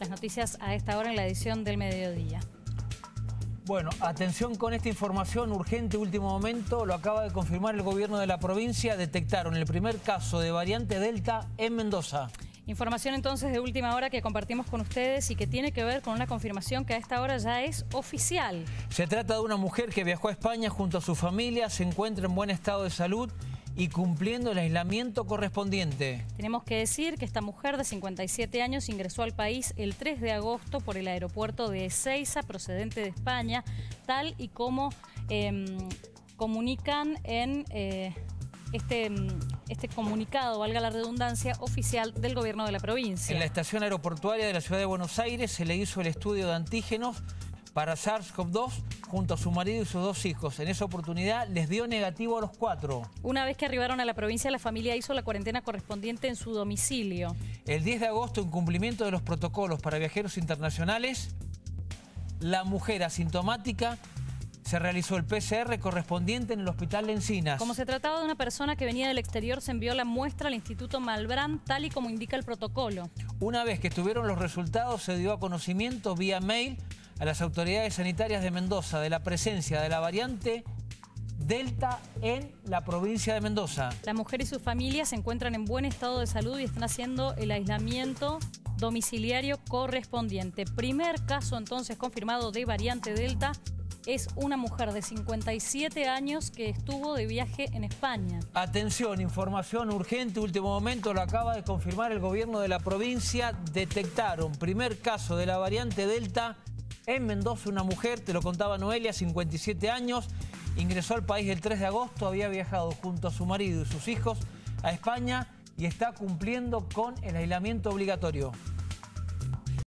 Las noticias a esta hora en la edición del mediodía. Bueno, atención con esta información urgente, último momento, lo acaba de confirmar el gobierno de la provincia, detectaron el primer caso de variante Delta en Mendoza. Información entonces de última hora que compartimos con ustedes y que tiene que ver con una confirmación que a esta hora ya es oficial. Se trata de una mujer que viajó a España junto a su familia, se encuentra en buen estado de salud y cumpliendo el aislamiento correspondiente. Tenemos que decir que esta mujer de 57 años ingresó al país el 3 de agosto por el aeropuerto de Ezeiza, procedente de España, tal y como em, comunican en... Eh, este, este comunicado, valga la redundancia, oficial del gobierno de la provincia. En la estación aeroportuaria de la ciudad de Buenos Aires se le hizo el estudio de antígenos para SARS-CoV-2 junto a su marido y sus dos hijos. En esa oportunidad les dio negativo a los cuatro. Una vez que arribaron a la provincia, la familia hizo la cuarentena correspondiente en su domicilio. El 10 de agosto, en cumplimiento de los protocolos para viajeros internacionales, la mujer asintomática se realizó el PCR correspondiente en el hospital de Encinas. Como se trataba de una persona que venía del exterior, se envió la muestra al Instituto Malbrán, tal y como indica el protocolo. Una vez que tuvieron los resultados, se dio a conocimiento vía mail a las autoridades sanitarias de Mendoza de la presencia de la variante Delta en la provincia de Mendoza. La mujer y su familia se encuentran en buen estado de salud y están haciendo el aislamiento domiciliario correspondiente. Primer caso entonces confirmado de variante Delta es una mujer de 57 años que estuvo de viaje en España. Atención, información urgente, último momento, lo acaba de confirmar el gobierno de la provincia. Detectaron primer caso de la variante Delta en Mendoza, una mujer, te lo contaba Noelia, 57 años, ingresó al país el 3 de agosto, había viajado junto a su marido y sus hijos a España y está cumpliendo con el aislamiento obligatorio.